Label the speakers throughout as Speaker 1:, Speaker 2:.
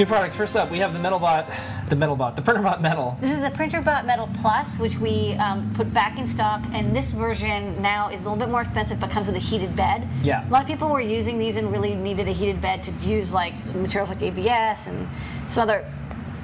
Speaker 1: New products. First up, we have the MetalBot, the MetalBot, the PrintrBot Metal.
Speaker 2: This is the PrintrBot Metal Plus, which we um, put back in stock, and this version now is a little bit more expensive, but comes with a heated bed.
Speaker 1: Yeah.
Speaker 2: A lot of people were using these and really needed a heated bed to use like materials like ABS and some other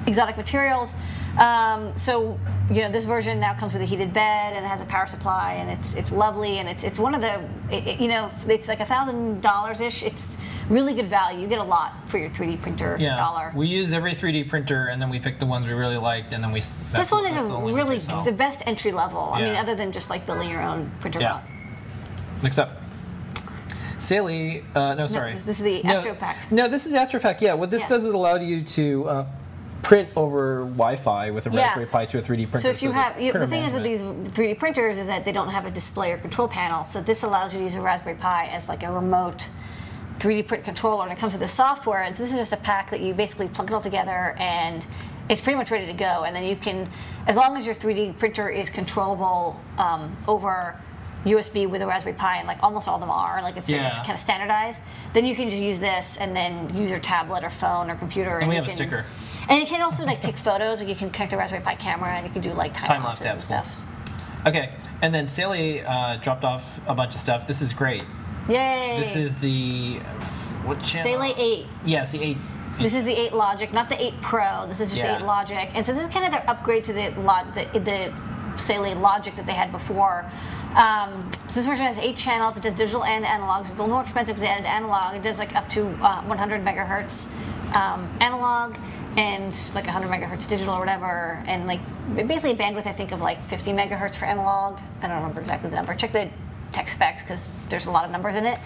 Speaker 2: exotic materials. Um, so you know this version now comes with a heated bed and it has a power supply and it's it's lovely and it's it's one of the it, it, you know it's like a thousand dollars ish. It's really good value. You get a lot for your 3D printer
Speaker 1: Yeah.
Speaker 2: dollar.
Speaker 1: We use every 3D printer, and then we picked the ones we really liked, and then we.
Speaker 2: this one is a
Speaker 1: that's the only ones
Speaker 2: really the best entry level. I mean, other than just like building your own printer
Speaker 1: Yeah. Next up. Saleae, uh, no, sorry.
Speaker 2: this is the
Speaker 1: no,
Speaker 2: Astro Pack.
Speaker 1: No, this is Astro Pack. Yeah, what this
Speaker 2: Yeah.
Speaker 1: does is allow you to uh, print over Wi-Fi with a
Speaker 2: Yeah.
Speaker 1: Raspberry Pi to a 3D printer.
Speaker 2: So if you
Speaker 1: the
Speaker 2: have, you, the thing is with these 3D printers is that they don't have a display or control panel. So this allows you to use a Raspberry Pi as like a remote 3D print controller. And it comes with the software. And this is just a pack that you basically plug it all together and it's pretty much ready to go. And then you can, as long as your 3D printer is controllable um, over USB with a Raspberry Pi, and like almost all of them are, like it's
Speaker 1: Yeah.
Speaker 2: kind of standardized, then you can just use this and then use your tablet or phone or computer. And,
Speaker 1: we
Speaker 2: you
Speaker 1: have a sticker.
Speaker 2: And you can also like take photos, or you can connect a Raspberry Pi camera, and you can do like time,
Speaker 1: Time-lapse,
Speaker 2: lapses and
Speaker 1: it's cool.
Speaker 2: stuff.
Speaker 1: Okay, and then Saleae uh, dropped off a bunch of stuff. This is great.
Speaker 2: Yay!
Speaker 1: This is the what channel?
Speaker 2: Saleae 8.
Speaker 1: Yes, the eight.
Speaker 2: This is the 8 Logic, not the 8 Pro. This is just
Speaker 1: Yeah.
Speaker 2: 8 Logic. And so this is kind of their upgrade to the the, the Saleae Logic that they had before. Um, so this version has 8 channels. It does digital and analog. So it's a little more expensive because they added analog. It does like up to uh, 100 megahertz um, analog and like 100 megahertz digital or whatever. And like basically a bandwidth, I think, of like 50 megahertz for analog. I don't remember exactly the number. Check the tech specs because there's a lot of numbers in it.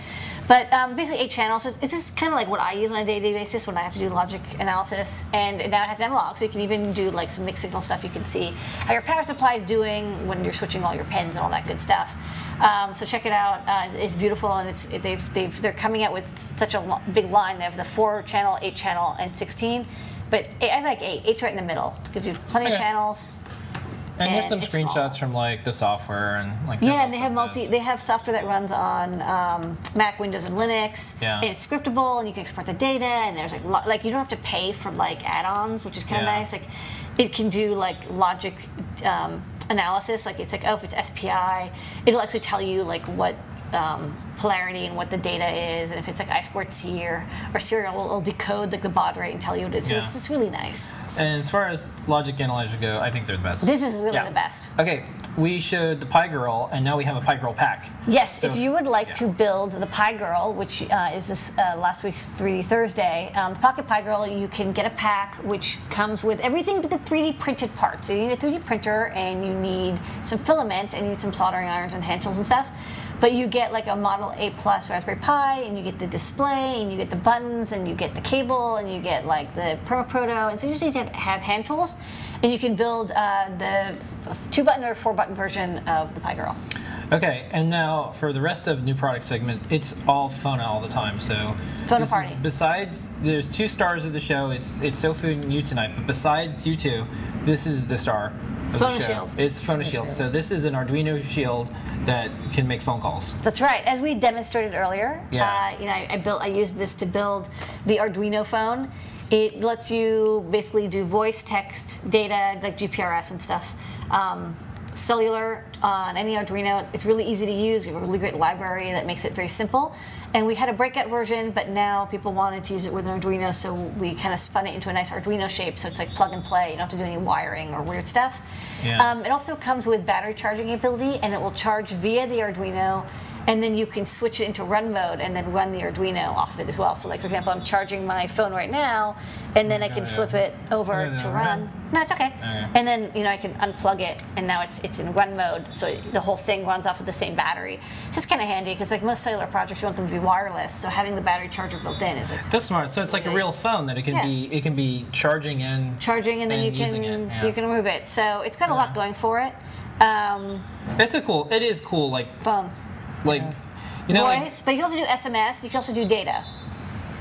Speaker 2: But um, basically, eight channels. It's just kind of like what I use on a day-to-day basis when I have to do logic analysis. And now it has analog, so you can even do like some mixed signal stuff. You can see how your power supply is doing when you're switching all your pins and all that good stuff. Um, so check it out. Uh, it's beautiful, and it's it, they've, they've they're coming out with such a big line. They have the four channel, eight channel, and 16. But eight, I like eight. Eight's right in the middle. Gives you plenty of channels.
Speaker 1: And some
Speaker 2: and it's
Speaker 1: screenshots
Speaker 2: small.
Speaker 1: from like the software and like.
Speaker 2: Yeah, and they have multi. They have software that runs on um, Mac, Windows, and Linux.
Speaker 1: Yeah.
Speaker 2: And it's scriptable, and you can export the data. And there's like like you don't have to pay for like add-ons, which is kind of
Speaker 1: Yeah.
Speaker 2: nice. Like it can do like logic um, analysis. Like it's like oh, if it's SPI, it'll actually tell you like what. Um, polarity and what the data is, and if it's like I squared C or, or serial, it'll, it'll decode like the baud rate and tell you what it is. So
Speaker 1: Yeah.
Speaker 2: it's, it's really nice.
Speaker 1: And as far as logic analyzer go, I think they're the best.
Speaker 2: This is really
Speaker 1: Yeah.
Speaker 2: the best.
Speaker 1: Okay, we showed the PiGRRL, and now we have a PiGRRL pack.
Speaker 2: Yes,
Speaker 1: So-
Speaker 2: if you would like
Speaker 1: yeah.
Speaker 2: to build the PiGRRL, which uh, is this uh, last week's 3D Thursday, um, the Pocket PiGRRL, you can get a pack which comes with everything but the 3D printed parts. So you need a 3D printer and you need some filament and you need some soldering irons and hand tools and stuff. But you get like a Model A Plus Raspberry Pi, and you get the display, and you get the buttons, and you get the cable, and you get like the PermaProto, and so you just need to have, have hand tools, and you can build uh, the two button or four button version of the PiGRRL.
Speaker 1: Okay, and now for the rest of new product segment, it's all Fona all the time. So
Speaker 2: Fona
Speaker 1: this is-
Speaker 2: party.
Speaker 1: besides, there's two stars of the show. It's it's Sofu and you tonight, but besides you two, this is the star.
Speaker 2: Phone shield.
Speaker 1: It's the Phone shield. So this is an Arduino shield that can make phone calls.
Speaker 2: That's right. As we demonstrated earlier,
Speaker 1: Yeah.
Speaker 2: uh, you know, I, I built, I used this to build the Arduino phone. It lets you basically do voice, text, data, like GPRS and stuff. Um, cellular on any Arduino. It's really easy to use. We have a really great library that makes it very simple. And we had a breakout version, but now people wanted to use it with an Arduino, so we kind of spun it into a nice Arduino shape. So it's like plug and play. You don't have to do any wiring or weird stuff.
Speaker 1: Yeah.
Speaker 2: Um, it also comes with battery charging ability, and it will charge via the Arduino. And then you can switch it into run mode and then run the Arduino off it as well. So, like for example, I'm charging my phone right now, and then I can
Speaker 1: Yeah, yeah.
Speaker 2: flip it over
Speaker 1: Yeah,
Speaker 2: to run.
Speaker 1: right.
Speaker 2: No, it's okay.
Speaker 1: Okay.
Speaker 2: And then you know I can unplug it, and now it's it's in run mode, so the whole thing runs off of the same battery. So it's kind of handy because like most cellular projects, you want them to be wireless, so having the battery charger built in is like
Speaker 1: That's smart. So it's like a real phone that it can
Speaker 2: Yeah.
Speaker 1: be it can be charging and
Speaker 2: charging, and then
Speaker 1: And
Speaker 2: you can
Speaker 1: it, yeah.
Speaker 2: you can move it. So it's got a lot going for it. Um,
Speaker 1: It's a cool. It is cool. Like
Speaker 2: phone,
Speaker 1: like you know like,
Speaker 2: but you can also do SMS. You can also do data.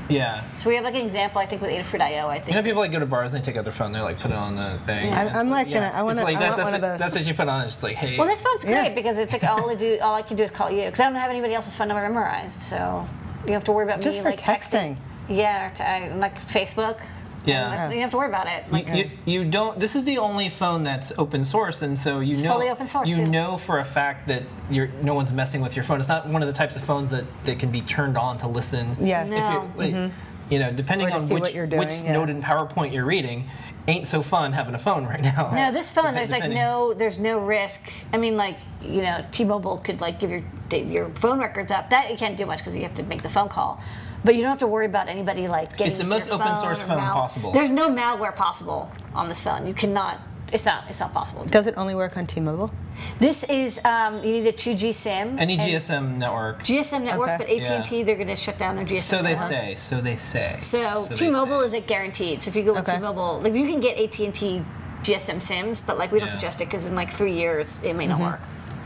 Speaker 1: yeah.
Speaker 2: So we have like an example, I think, with Adafruit.io. I think.
Speaker 1: You know, people like go to bars and they take out their phone. They like put it on the thing.
Speaker 3: I'm-
Speaker 1: It's
Speaker 3: I'm like gonna- I
Speaker 1: it's
Speaker 3: wanna-
Speaker 1: like
Speaker 3: I
Speaker 1: that- that's
Speaker 3: one
Speaker 1: what- That's what you put on. It's just like, hey.
Speaker 2: well, this phone's great
Speaker 3: Yeah.
Speaker 2: because it's like all I do, all I can do is call you because I don't have anybody else's phone number memorized, so you don't have to worry about
Speaker 3: Just
Speaker 2: me
Speaker 3: for
Speaker 2: like
Speaker 3: texting.
Speaker 2: Yeah, or t- I- like Facebook.
Speaker 1: Yeah.
Speaker 2: Um, and you don't have to worry about it. Like,
Speaker 1: you, you don't. This is the only phone that's open source, and so you
Speaker 2: It's
Speaker 1: know
Speaker 2: fully open source,
Speaker 1: You
Speaker 2: too.
Speaker 1: know for a fact that you're no one's messing with your phone. It's not one of the types of phones that, that can be turned on to listen.
Speaker 3: Yeah.
Speaker 1: If
Speaker 2: No.
Speaker 1: you're, like, You know, depending on which
Speaker 3: what you're
Speaker 1: which
Speaker 3: yeah.
Speaker 1: note in PowerPoint you're reading, ain't so fun having a phone right now.
Speaker 2: No, this phone,
Speaker 1: Dep-
Speaker 2: there's like no, there's no risk. I mean, like you know, T-Mobile could like give your your phone records up. That you can't do much because you have to make the phone call. But you don't have to worry about anybody like getting.
Speaker 1: It's the most
Speaker 2: your
Speaker 1: open source phone
Speaker 2: mal-
Speaker 1: possible.
Speaker 2: There's no malware possible on this phone. You cannot. It's not. It's not possible.
Speaker 3: Does it only work on T-Mobile?
Speaker 2: This is um, you need a 2G SIM.
Speaker 1: Any
Speaker 2: and
Speaker 1: GSM network.
Speaker 2: GSM network,
Speaker 3: Okay.
Speaker 2: but AT&T they're going to shut down their GSM.
Speaker 1: So they
Speaker 2: network.
Speaker 1: say. So they say.
Speaker 2: So,
Speaker 1: they
Speaker 2: T-Mobile is like guaranteed. So if you go with
Speaker 3: Okay.
Speaker 2: T-Mobile, like you can get AT&T GSM SIMs, but like we don't
Speaker 1: Yeah.
Speaker 2: suggest it because in like three years it may not work.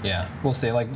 Speaker 1: Yeah, we'll see. Like,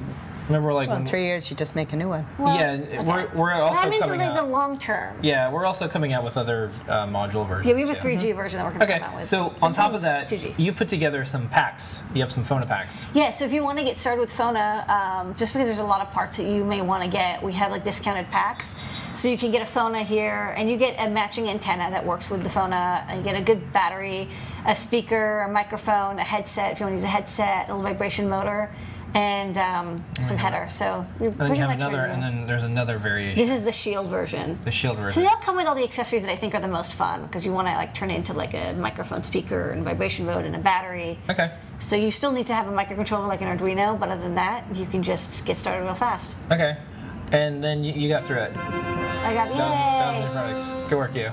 Speaker 1: remember, like
Speaker 3: Well, in
Speaker 1: when-
Speaker 3: three years, you just make a new one.
Speaker 2: Well,
Speaker 1: Yeah, and we're- we're also
Speaker 2: that means
Speaker 1: coming
Speaker 2: like the
Speaker 1: out-
Speaker 2: long term.
Speaker 1: Yeah, we're also coming out with other uh, module versions.
Speaker 2: Yeah, we have a 3G version that we're going to
Speaker 1: Okay,
Speaker 2: come out with.
Speaker 1: so on top of that,
Speaker 2: 2G.
Speaker 1: you put together some packs. You have some Fona packs.
Speaker 2: Yeah, so if you want to get started with Fona, um, just because there's a lot of parts that you may want to get, we have like discounted packs. So you can get a Fona here, and you get a matching antenna that works with the Fona, and you get a good battery, a speaker, a microphone, a headset if you want to use a headset, a little vibration motor, and um, some header. So you're
Speaker 1: And then
Speaker 2: pretty
Speaker 1: you have
Speaker 2: much
Speaker 1: another, and then there's another variation,
Speaker 2: This is the Shield version.
Speaker 1: the Shield version.
Speaker 2: So
Speaker 1: version.
Speaker 2: they all come with all the accessories that I think are the most fun because you want to like turn it into like a microphone speaker and vibration mode and a battery.
Speaker 1: Okay,
Speaker 2: So you still need to have a microcontroller like an Arduino, but other than that, you can just get started real fast.
Speaker 1: okay, and then you, you got through it.
Speaker 2: I got
Speaker 1: That was, that was
Speaker 2: yay!
Speaker 1: your products. Good work, you.